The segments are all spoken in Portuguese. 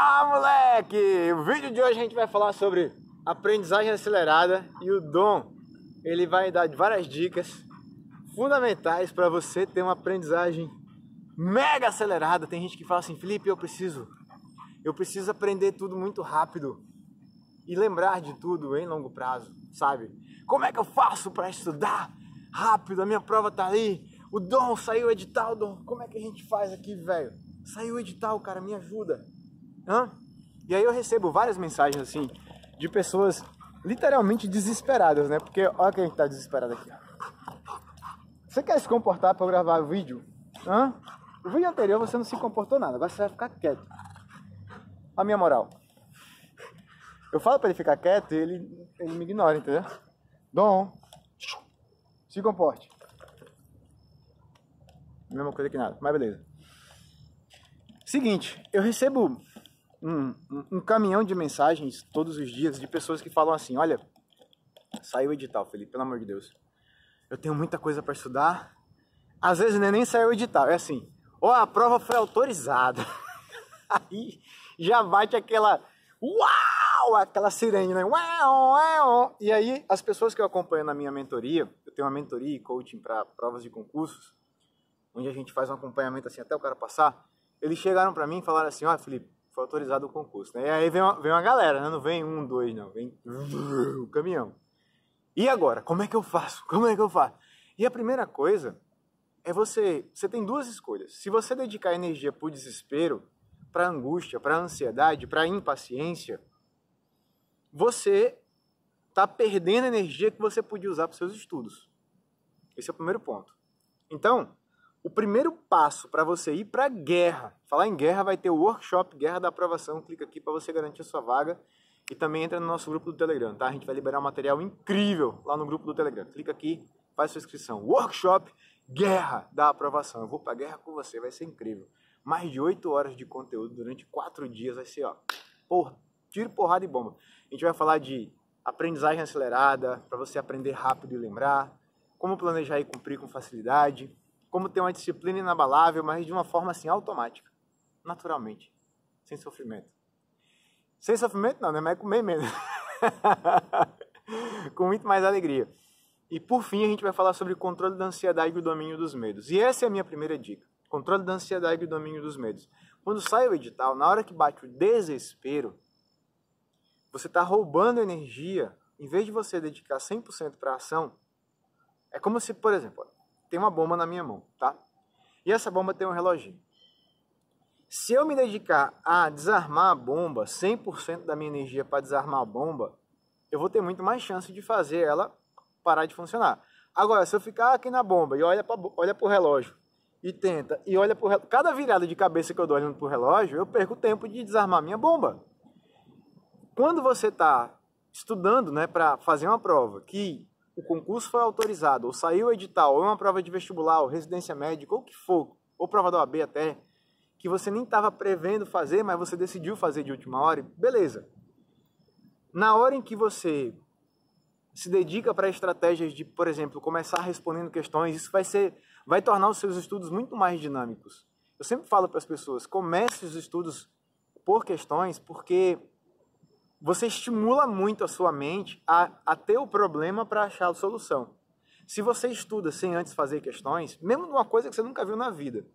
Ah, moleque! O vídeo de hoje a gente vai falar sobre aprendizagem acelerada e o Dom, ele vai dar várias dicas fundamentais para você ter uma aprendizagem mega acelerada. Tem gente que fala assim, Felipe, eu preciso, eu preciso aprender tudo muito rápido e lembrar de tudo em longo prazo, sabe? Como é que eu faço para estudar rápido? A minha prova tá ali. O Dom saiu o edital, Dom. Como é que a gente faz aqui, velho? Saiu o edital, cara, me ajuda. Hã? E aí eu recebo várias mensagens assim de pessoas literalmente desesperadas, né? Porque olha quem tá desesperado aqui. Você quer se comportar para gravar vídeo? Hã? O vídeo anterior você não se comportou nada, agora você vai ficar quieto. A minha moral. Eu falo para ele ficar quieto e ele, ele me ignora, entendeu? Dom, se comporte. Mesma coisa que nada, mas beleza. Seguinte, eu recebo um, um, caminhão de mensagens todos os dias de pessoas que falam assim: Olha, saiu o edital, Felipe, pelo amor de Deus. Eu tenho muita coisa para estudar. Às vezes nem saiu o edital, é assim: oh, a prova foi autorizada. Aí já bate aquela. Uau! Aquela sirene, né? Uau, uau. E aí, as pessoas que eu acompanho na minha mentoria, eu tenho uma mentoria e coaching para provas de concursos, onde a gente faz um acompanhamento assim até o cara passar. Eles chegaram para mim e falaram assim: Ó, oh, Felipe, foi autorizado o concurso. Né? E aí vem uma, vem uma galera, né? não vem um, dois, não, vem o caminhão. E agora? Como é que eu faço? Como é que eu faço? E a primeira coisa é você. Você tem duas escolhas. Se você dedicar energia para o desespero, para angústia, para ansiedade, para impaciência, você está perdendo energia que você podia usar para seus estudos. Esse é o primeiro ponto. Então, o primeiro passo para você ir para guerra, falar em guerra, vai ter o workshop Guerra da Aprovação. Clica aqui para você garantir a sua vaga. E também entra no nosso grupo do Telegram, tá? A gente vai liberar um material incrível lá no grupo do Telegram. Clica aqui, faz sua inscrição. Workshop Guerra da Aprovação. Eu vou para guerra com você, vai ser incrível. Mais de 8 horas de conteúdo durante 4 dias, vai ser, ó, porra, tiro, porrada e bomba. A gente vai falar de aprendizagem acelerada, para você aprender rápido e lembrar, como planejar e cumprir com facilidade, como ter uma disciplina inabalável, mas de uma forma assim automática, naturalmente, sem sofrimento. Sem sofrimento não, né? Mas é comer mesmo. com muito mais alegria. E por fim, a gente vai falar sobre controle da ansiedade e o domínio dos medos. E essa é a minha primeira dica. Controle da ansiedade e o domínio dos medos. Quando sai o edital, na hora que bate o desespero, você está roubando energia. Em vez de você dedicar 100% para a ação, é como se, por exemplo, tem uma bomba na minha mão, tá? E essa bomba tem um reloginho. Se eu me dedicar a desarmar a bomba, 100% da minha energia para desarmar a bomba, eu vou ter muito mais chance de fazer ela parar de funcionar. Agora, se eu ficar aqui na bomba e olha para olha o relógio e tenta, e olha para cada virada de cabeça que eu dou olhando para o relógio, eu perco tempo de desarmar minha bomba. Quando você está estudando né, para fazer uma prova que o concurso foi autorizado, ou saiu o edital, ou uma prova de vestibular, ou residência médica, ou o que for, ou prova da OAB até, que você nem estava prevendo fazer, mas você decidiu fazer de última hora, beleza. Na hora em que você se dedica para estratégias de, por exemplo, começar respondendo questões, isso vai ser, vai tornar os seus estudos muito mais dinâmicos. Eu sempre falo para as pessoas, comece os estudos por questões, porque você estimula muito a sua mente a, a ter o problema para achar a solução. Se você estuda sem antes fazer questões, mesmo numa coisa que você nunca viu na vida,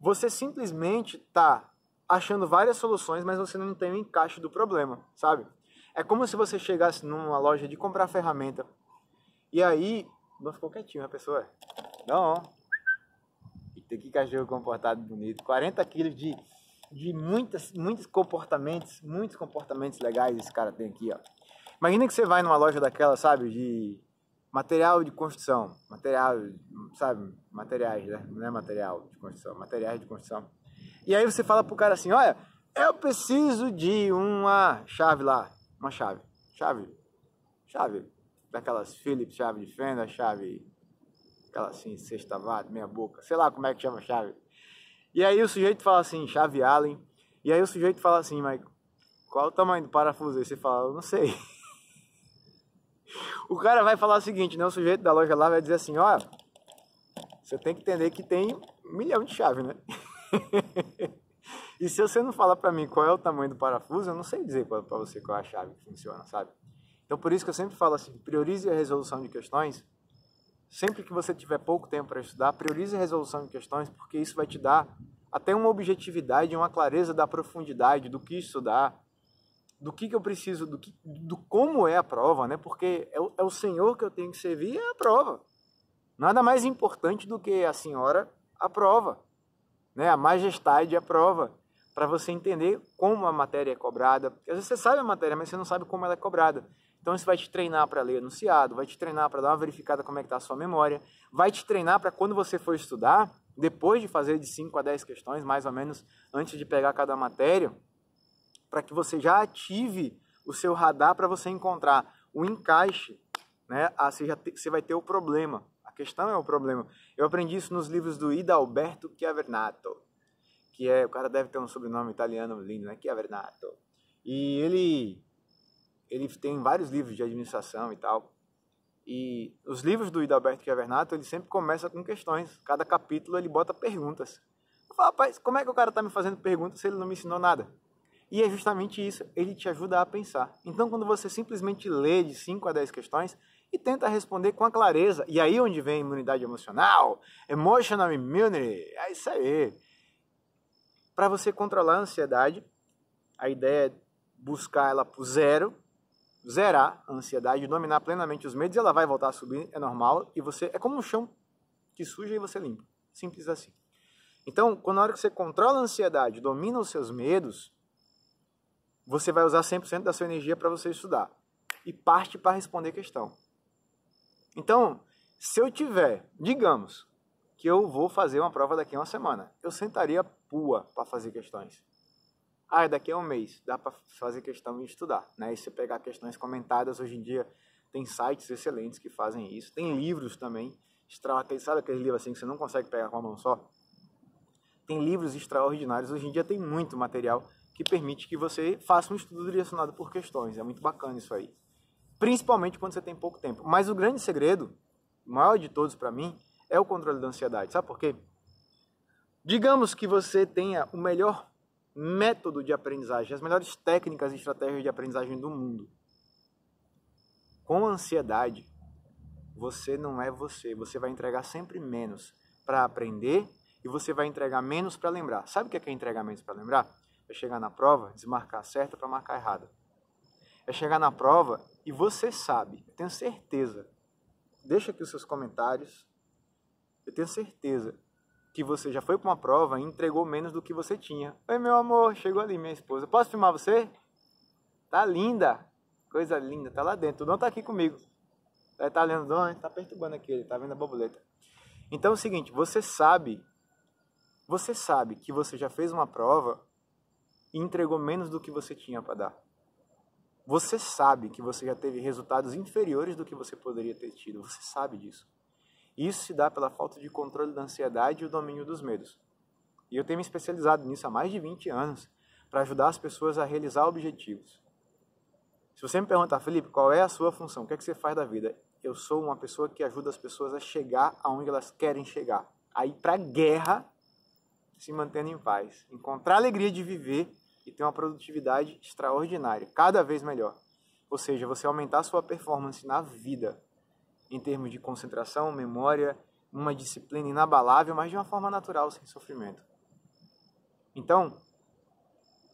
você simplesmente está achando várias soluções, mas você não tem o encaixe do problema, sabe? É como se você chegasse numa loja de comprar ferramenta e aí. Não ficou quietinho a pessoa. Não. Tem que cachorro comportado bonito. 40 quilos de de muitas, muitos comportamentos, muitos comportamentos legais esse cara tem aqui, ó. Imagina que você vai numa loja daquela, sabe, de material de construção, material, sabe, materiais, né? Não é material de construção, materiais de construção. E aí você fala pro cara assim, olha, eu preciso de uma chave lá, uma chave, chave, chave, daquelas Philips, chave de fenda, chave, aquela assim, sexta vada, meia boca, sei lá como é que chama a chave. E aí o sujeito fala assim, chave Allen. E aí o sujeito fala assim, mas qual o tamanho do parafuso? Aí você fala, eu não sei. O cara vai falar o seguinte, né? O sujeito da loja lá vai dizer assim, ó, você tem que entender que tem um milhão de chaves, né? e se você não falar para mim qual é o tamanho do parafuso, eu não sei dizer para você qual é a chave que funciona, sabe? Então por isso que eu sempre falo assim, priorize a resolução de questões. Sempre que você tiver pouco tempo para estudar, priorize a resolução de questões, porque isso vai te dar até uma objetividade, uma clareza da profundidade do que estudar, do que, que eu preciso, do, que, do como é a prova, né? Porque é o, é o Senhor que eu tenho que servir, é a prova. Nada mais importante do que a senhora a prova, né? A majestade a prova, para você entender como a matéria é cobrada. Porque às vezes você sabe a matéria, mas você não sabe como ela é cobrada. Então isso vai te treinar para ler enunciado, vai te treinar para dar uma verificada como é que está a sua memória, vai te treinar para quando você for estudar, depois de fazer de 5 a 10 questões, mais ou menos, antes de pegar cada matéria, para que você já ative o seu radar para você encontrar o encaixe, né? Ah, você, já te, você vai ter o problema. A questão é o problema. Eu aprendi isso nos livros do Idalberto Chiavernato, que é, o cara deve ter um sobrenome italiano lindo, né? Chiavernato. E ele ele tem vários livros de administração e tal. E os livros do Idalberto Chiavernato, ele sempre começa com questões. Cada capítulo ele bota perguntas. Eu falo, rapaz, como é que o cara está me fazendo perguntas se ele não me ensinou nada? E é justamente isso, ele te ajuda a pensar. Então, quando você simplesmente lê de 5 a 10 questões e tenta responder com a clareza, e aí onde vem a imunidade emocional, emotional immunity, é isso aí. Para você controlar a ansiedade, a ideia é buscar ela para zero zerar a ansiedade, dominar plenamente os medos, ela vai voltar a subir, é normal, e você é como um chão que suja e você limpa. Simples assim. Então, quando na hora que você controla a ansiedade, domina os seus medos, você vai usar 100% da sua energia para você estudar e parte para responder questão. Então, se eu tiver, digamos, que eu vou fazer uma prova daqui a uma semana, eu sentaria pua para fazer questões. Ah, daqui a um mês, dá para fazer questão e estudar. Né? E você pegar questões comentadas, hoje em dia tem sites excelentes que fazem isso. Tem livros também, sabe aquele livro assim que você não consegue pegar com a mão só? Tem livros extraordinários, hoje em dia tem muito material que permite que você faça um estudo direcionado por questões. É muito bacana isso aí. Principalmente quando você tem pouco tempo. Mas o grande segredo, o maior de todos para mim, é o controle da ansiedade. Sabe por quê? Digamos que você tenha o melhor método de aprendizagem, as melhores técnicas e estratégias de aprendizagem do mundo. Com ansiedade, você não é você. Você vai entregar sempre menos para aprender e você vai entregar menos para lembrar. Sabe o que é, que é entregar menos para lembrar? É chegar na prova, desmarcar certa para marcar errada. É chegar na prova e você sabe, eu tenho certeza. Deixa aqui os seus comentários. Eu tenho certeza que você já foi para uma prova e entregou menos do que você tinha. Oi, meu amor, chegou ali minha esposa. Posso filmar você? Tá linda. Coisa linda, tá lá dentro. não tá aqui comigo. Ele tá lendo onde? Tá perturbando aqui, ele tá vendo a borboleta. Então é o seguinte, você sabe, você sabe que você já fez uma prova e entregou menos do que você tinha para dar. Você sabe que você já teve resultados inferiores do que você poderia ter tido. Você sabe disso. Isso se dá pela falta de controle da ansiedade e o domínio dos medos. E eu tenho me especializado nisso há mais de 20 anos para ajudar as pessoas a realizar objetivos. Se você me perguntar, Felipe, qual é a sua função? O que é que você faz da vida? Eu sou uma pessoa que ajuda as pessoas a chegar aonde elas querem chegar. Aí para guerra, se mantendo em paz. Encontrar a alegria de viver e ter uma produtividade extraordinária, cada vez melhor. Ou seja, você aumentar a sua performance na vida em termos de concentração, memória, uma disciplina inabalável, mas de uma forma natural, sem sofrimento. Então,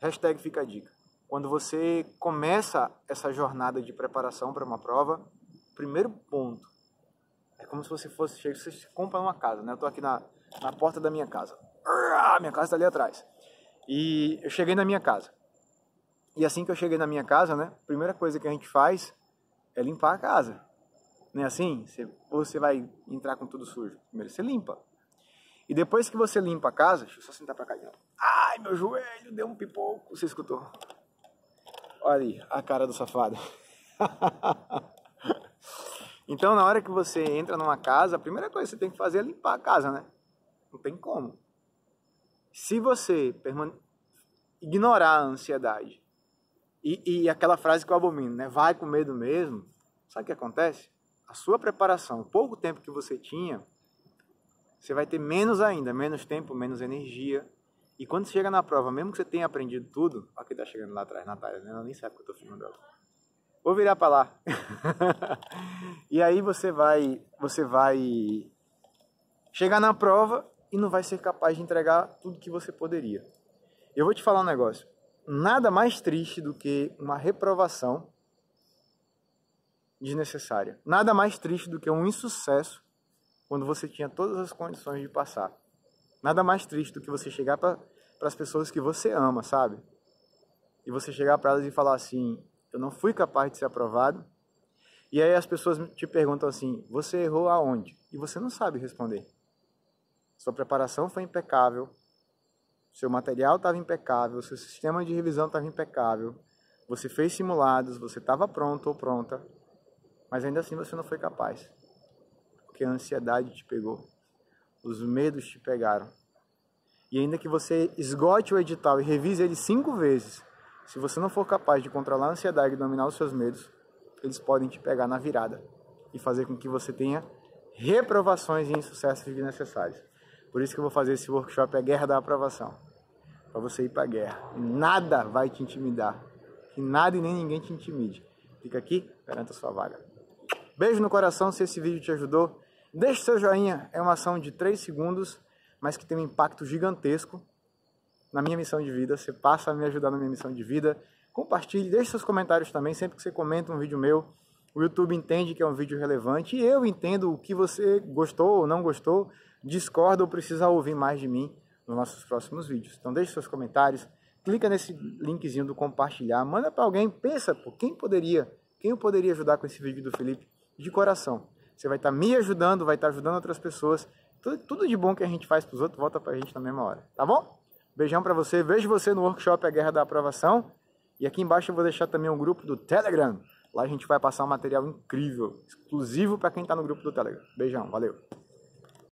hashtag fica a dica. Quando você começa essa jornada de preparação para uma prova, primeiro ponto é como se você fosse cheio, você compra uma casa, né? Eu estou aqui na, na porta da minha casa. Minha casa está ali atrás. E eu cheguei na minha casa. E assim que eu cheguei na minha casa, né? A primeira coisa que a gente faz é limpar a casa. Não é assim? Você, ou você vai entrar com tudo sujo? Primeiro você limpa. E depois que você limpa a casa, deixa eu só sentar pra cá. Ai, meu joelho deu um pipoco. Você escutou? Olha aí, a cara do safado. então, na hora que você entra numa casa, a primeira coisa que você tem que fazer é limpar a casa, né? Não tem como. Se você ignorar a ansiedade e, e aquela frase que eu abomino, né? Vai com medo mesmo. Sabe o que acontece? A sua preparação, o pouco tempo que você tinha, você vai ter menos ainda, menos tempo, menos energia, E quando você chega na prova, mesmo que você tenha aprendido tudo, olha quem tá chegando lá atrás, Natália, né? ela nem sabe que eu tô filmando ela. Vou virar para lá. e aí você vai, você vai chegar na prova e não vai ser capaz de entregar tudo que você poderia. Eu vou te falar um negócio. Nada mais triste do que uma reprovação desnecessária. Nada mais triste do que um insucesso quando você tinha todas as condições de passar. Nada mais triste do que você chegar para as pessoas que você ama, sabe? E você chegar para elas e falar assim: eu não fui capaz de ser aprovado. E aí as pessoas te perguntam assim: você errou aonde? E você não sabe responder. Sua preparação foi impecável, seu material estava impecável, seu sistema de revisão estava impecável, você fez simulados, você estava pronto ou pronta, mas ainda assim você não foi capaz. Porque a ansiedade te pegou, os medos te pegaram. E ainda que você esgote o edital e revise ele cinco vezes, se você não for capaz de controlar a ansiedade e dominar os seus medos, eles podem te pegar na virada e fazer com que você tenha reprovações e insucessos desnecessários. Por isso que eu vou fazer esse workshop, a Guerra da Aprovação. Para você ir para a guerra. E nada vai te intimidar. Que nada e nem ninguém te intimide. Fica aqui, garanta sua vaga. Beijo no coração se esse vídeo te ajudou. Deixe seu joinha, é uma ação de 3 segundos, mas que tem um impacto gigantesco na minha missão de vida, você passa a me ajudar na minha missão de vida. Compartilhe, deixe seus comentários também, sempre que você comenta um vídeo meu, o YouTube entende que é um vídeo relevante e eu entendo o que você gostou ou não gostou, discorda ou precisa ouvir mais de mim nos nossos próximos vídeos. Então deixe seus comentários, clica nesse linkzinho do compartilhar, manda para alguém, pensa, por quem poderia, quem eu poderia ajudar com esse vídeo do Felipe de coração. Você vai estar me ajudando, vai estar ajudando outras pessoas. Tudo, tudo de bom que a gente faz para os outros volta para a gente na mesma hora, tá bom? Beijão para você. Vejo você no workshop A Guerra da Aprovação. E aqui embaixo eu vou deixar também um grupo do Telegram. Lá a gente vai passar um material incrível, exclusivo para quem está no grupo do Telegram. Beijão, valeu.